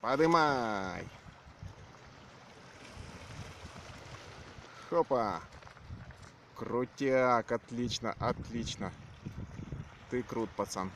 Подымай. Хопа. Крутяк, отлично, отлично. Ты крут, пацан.